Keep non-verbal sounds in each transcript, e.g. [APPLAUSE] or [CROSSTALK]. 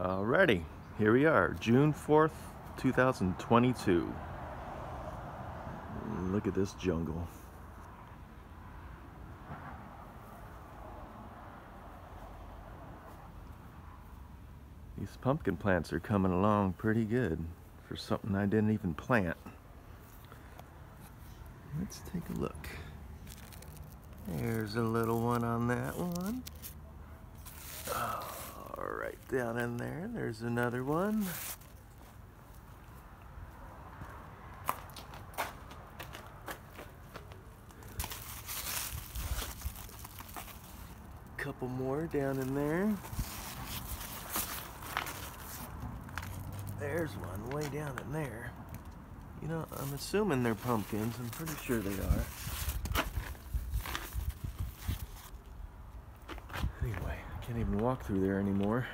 Alrighty, here we are, June 4th, 2022. Look at this jungle. These pumpkin plants are coming along pretty good for something I didn't even plant. Let's take a look. There's a little one on that one. Down in there, there's another one. Couple more down in there. There's one way down in there. You know, I'm assuming they're pumpkins. I'm pretty sure they are. Anyway, I can't even walk through there anymore.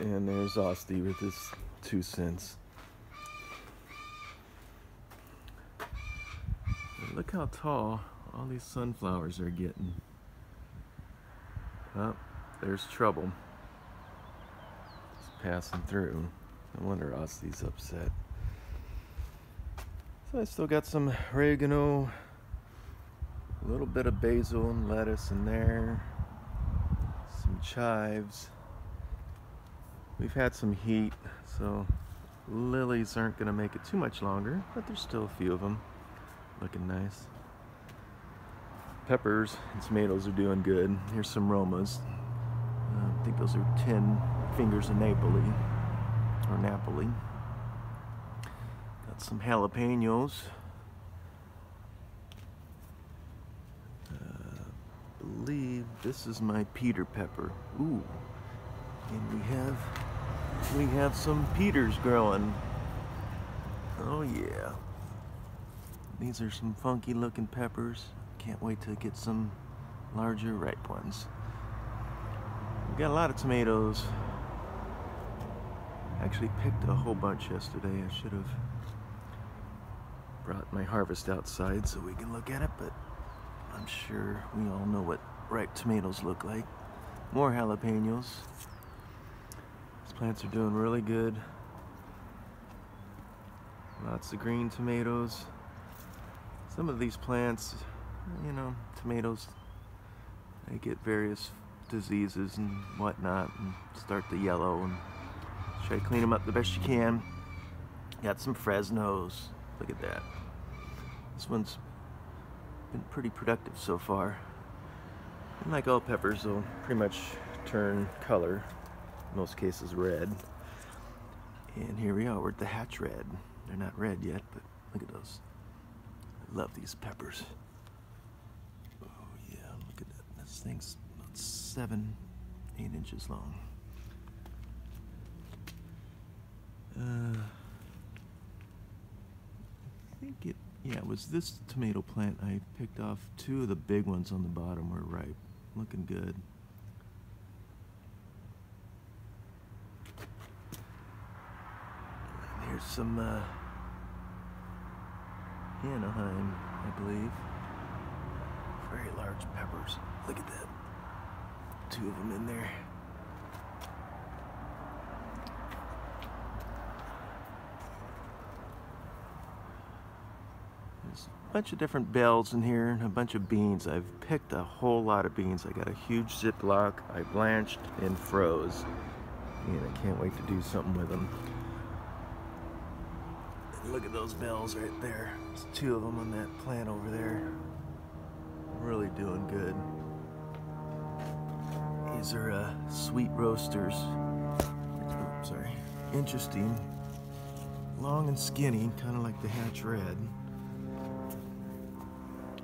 And there's Osty with his two cents. Look how tall all these sunflowers are getting. Oh, there's trouble. Just passing through. No wonder Osty's upset. So I still got some oregano, a little bit of basil and lettuce in there, some chives. We've had some heat, so lilies aren't going to make it too much longer, but there's still a few of them looking nice. Peppers and tomatoes are doing good. Here's some Romas. Uh, I think those are 10 fingers of Napoli or Napoli. Got some jalapenos. Uh, believe this is my Peter pepper. Ooh, and we have we have some Peters growing. Oh yeah. These are some funky looking peppers. Can't wait to get some larger ripe ones. We got a lot of tomatoes. Actually picked a whole bunch yesterday. I should have brought my harvest outside so we can look at it, but I'm sure we all know what ripe tomatoes look like. More jalapenos. Plants are doing really good. Lots of green tomatoes. Some of these plants, you know, tomatoes, they get various diseases and whatnot and start to yellow and try to clean them up the best you can. Got some Fresnos. Look at that. This one's been pretty productive so far. And like all peppers, they'll pretty much turn color, most cases red. And here we are, we're at the hatch red. They're not red yet, but look at those. I love these peppers. Oh yeah, look at that. This thing's about seven, eight inches long. Uh, I think it, yeah, it was this tomato plant I picked off. Two of the big ones on the bottom were ripe. Looking good. And here's some uh, Anaheim, I believe. Very large peppers. Look at that. Two of them in there. There's a bunch of different bells in here and a bunch of beans. I've picked a whole lot of beans. I got a huge Ziploc. I blanched and froze. And I can't wait to do something with them. Look at those bells right there. There's two of them on that plant over there. Really doing good. These are uh, sweet roasters. Sorry. Interesting. Long and skinny, kind of like the Hatch Red.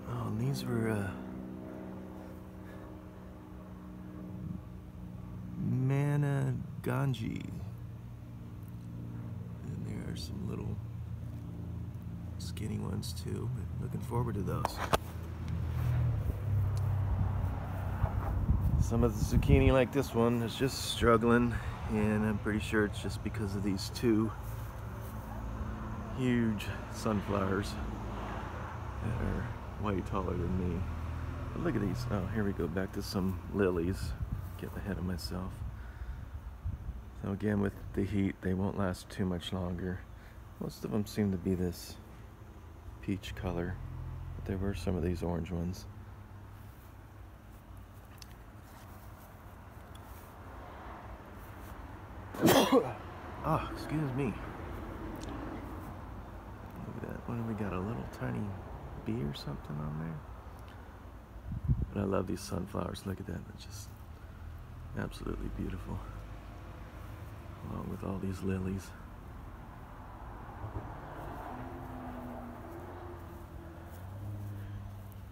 Oh, and these were uh, Mana Ganji. And there are some little skinny ones too. Looking forward to those. Some of the zucchini like this one is just struggling and I'm pretty sure it's just because of these two huge sunflowers that are way taller than me. But look at these. Oh, here we go back to some lilies. Get ahead of myself. So again, with the heat, they won't last too much longer. Most of them seem to be this peach color, but there were some of these orange ones. oh, [COUGHS] excuse me. Look at that. Do we got? A little tiny bee or something on there? But I love these sunflowers. Look at that. They're just absolutely beautiful. Along with all these lilies.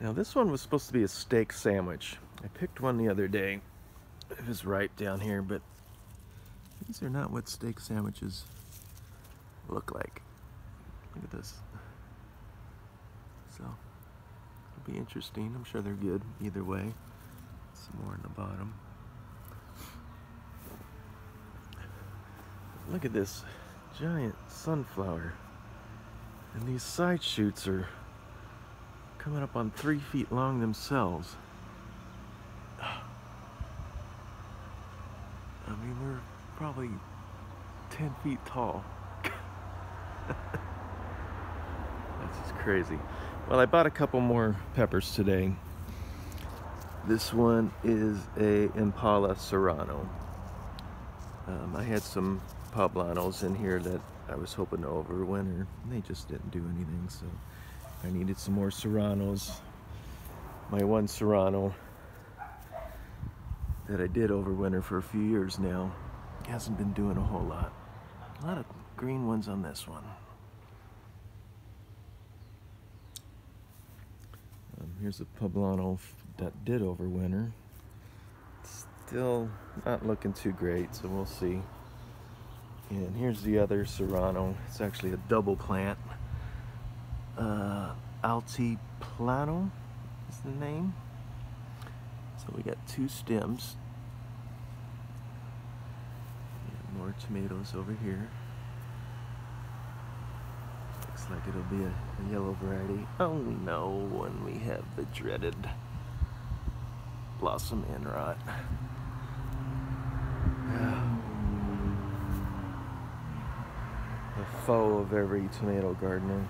Now this one was supposed to be a steak sandwich. I picked one the other day. It was ripe down here, but these are not what steak sandwiches look like. Look at this. So, it'll be interesting. I'm sure they're good either way. Some more in the bottom. Look at this giant sunflower. And these side shoots are coming up on three feet long themselves. I mean, we're probably 10 feet tall. [LAUGHS] That's just crazy. Well, I bought a couple more peppers today. This one is a Impala Serrano. Um, I had some poblanos in here that I was hoping to overwinter. They just didn't do anything, so I needed some more Serranos. My one Serrano that I did overwinter for a few years now hasn't been doing a whole lot. A lot of green ones on this one. Um, here's a poblano that did overwinter. Still not looking too great, so we'll see. And here's the other Serrano. It's actually a double plant. Uh, Altiplano is the name. So we got two stems. And more tomatoes over here. Looks like it'll be a, a yellow variety. Oh no, when we have the dreaded blossom end rot. [SIGHS] the foe of every tomato gardener.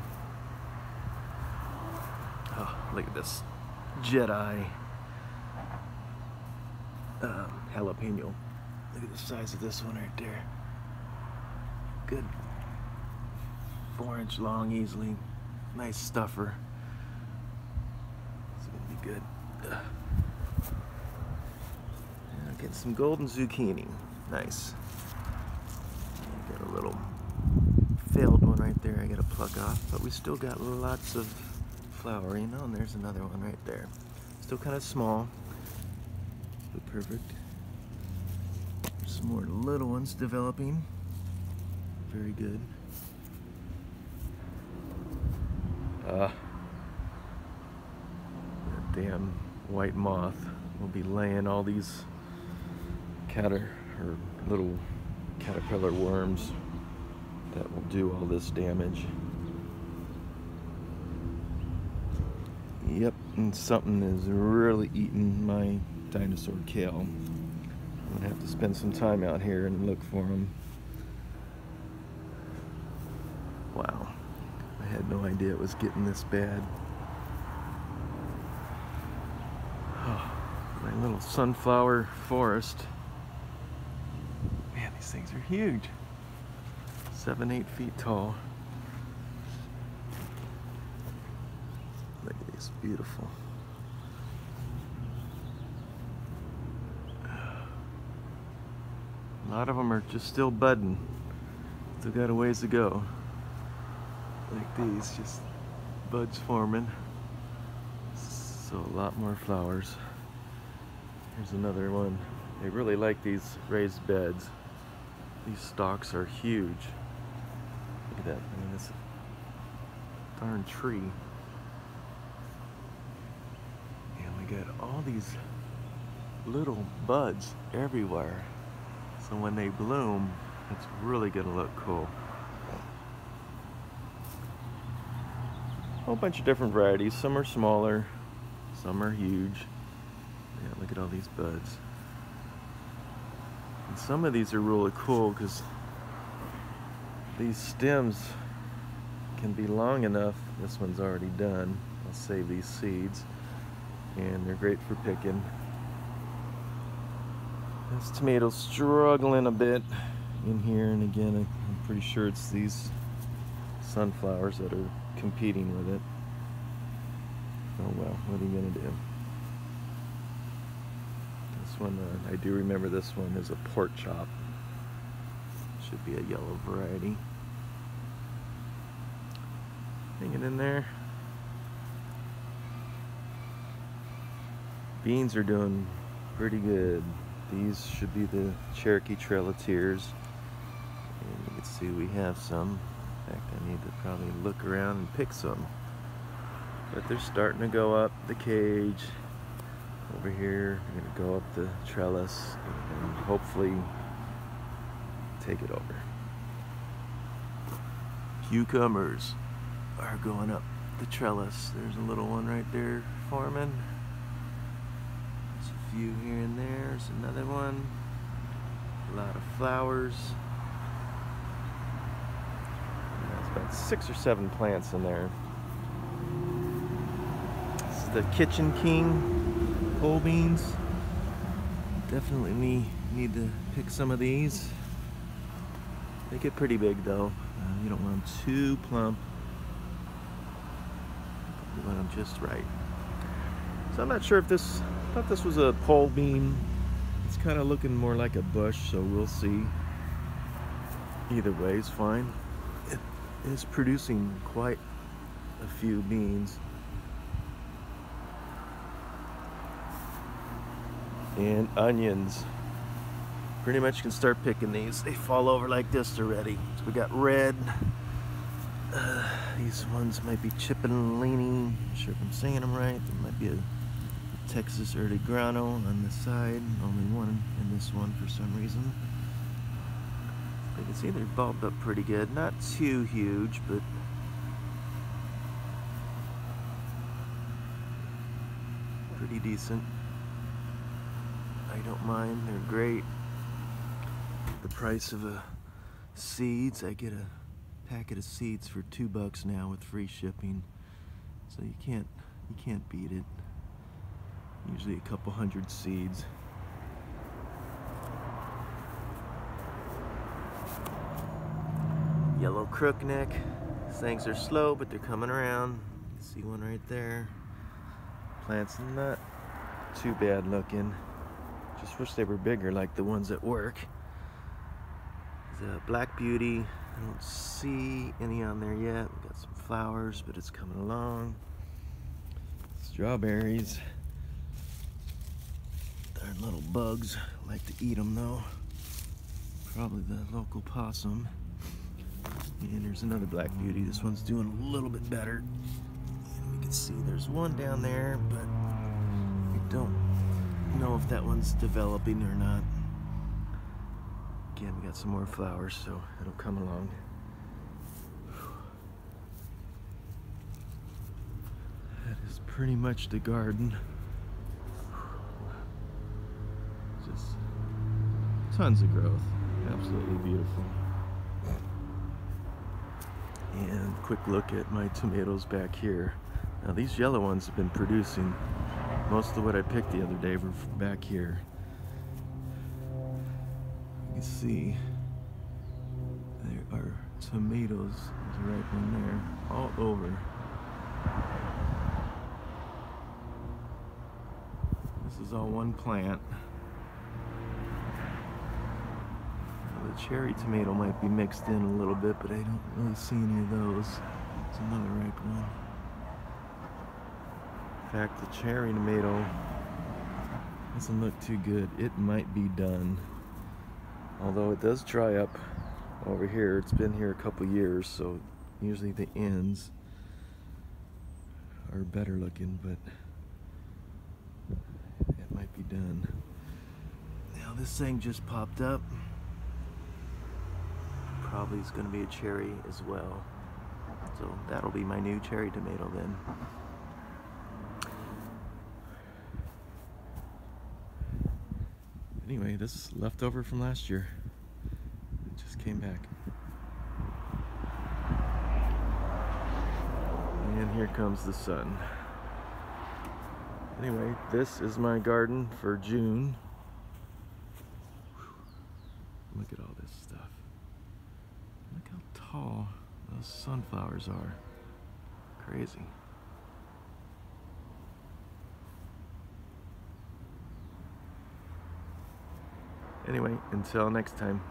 Look at this Jedi um, jalapeno. Look at the size of this one right there. Good four inch long easily. Nice stuffer. It's gonna be good. Get some golden zucchini. Nice. Got a little failed one right there I gotta pluck off, but we still got lots of flowering. know, and there's another one right there. Still kind of small, but perfect. Some more little ones developing. Very good. Uh, that damn white moth will be laying all these cater or little caterpillar worms that will do all this damage. Yep, and something is really eating my dinosaur kale. I'm gonna have to spend some time out here and look for them. Wow, I had no idea it was getting this bad. Oh, [SIGHS] my little sunflower forest. Man, these things are huge seven, eight feet tall. Look at these, beautiful. A lot of them are just still budding. Still got a ways to go. Like these, just buds forming. So a lot more flowers. Here's another one. They really like these raised beds. These stalks are huge. Look at that. I mean, this darn tree. Got all these little buds everywhere. So when they bloom, it's really gonna look cool. A whole bunch of different varieties. Some are smaller, some are huge. Yeah, look at all these buds. And some of these are really cool because these stems can be long enough. This one's already done. I'll save these seeds. And they're great for picking. This tomato's struggling a bit in here. And again, I'm pretty sure it's these sunflowers that are competing with it. Oh well, what are you gonna do? This one, uh, I do remember this one is a pork chop. Should be a yellow variety. Hanging in there. Beans are doing pretty good. These should be the Cherokee Trail of Tears. And you can see we have some. In fact, I need to probably look around and pick some. But they're starting to go up the cage. Over here, I'm gonna go up the trellis and hopefully take it over. Cucumbers are going up the trellis. There's a little one right there forming. Few here and there. There's another one. A lot of flowers. There's about six or seven plants in there. This is the Kitchen King pole beans. Definitely need, need to pick some of these. They get pretty big though. Uh, you don't want them too plump. You want them just right. So I'm not sure if this, I thought this was a pole bean. It's kind of looking more like a bush, so we'll see. Either way is fine. It is producing quite a few beans. And onions pretty much can start picking these. They fall over like this already. So we got red. Uh, these ones might be Cipollini. Not sure if I'm saying them right. There might be a Texas Early Grano on the side. Only one in this one for some reason. You can see they're bulbed up pretty good. Not too huge, but pretty decent. I don't mind. They're great the price of a seeds. I get a packet of seeds for two bucks now with free shipping. So you can't you can't beat it. Usually a couple hundred seeds. Yellow crookneck. These things are slow, but they're coming around. see one right there. Plant's not too bad looking. Just wish they were bigger like the ones at work the Black Beauty. I don't see any on there yet. We got some flowers, but it's coming along. Strawberries. Little bugs. like to eat them though. Probably the local possum. And there's another Black Beauty. This one's doing a little bit better. And we can see there's one down there, but we don't know if that one's developing or not. Again, we got some more flowers, so it'll come along. That is pretty much the garden. Tons of growth. Absolutely beautiful. And quick look at my tomatoes back here. Now these yellow ones have been producing. Most of what I picked the other day were back here You can see there are tomatoes right in there all over this is all one plant the cherry tomato might be mixed in a little bit but I don't really see any of those. It's another ripe one. In fact the cherry tomato doesn't look too good. It might be done. Although it does dry up over here. It's been here a couple years so usually the ends are better looking but it might be done. Now this thing just popped up probably is going to be a cherry as well so that'll be my new cherry tomato then Anyway, this is leftover from last year. It just came back. And here comes the sun. Anyway, this is my garden for June. Look at all this stuff. Look how tall those sunflowers are. Crazy. Anyway, until next time.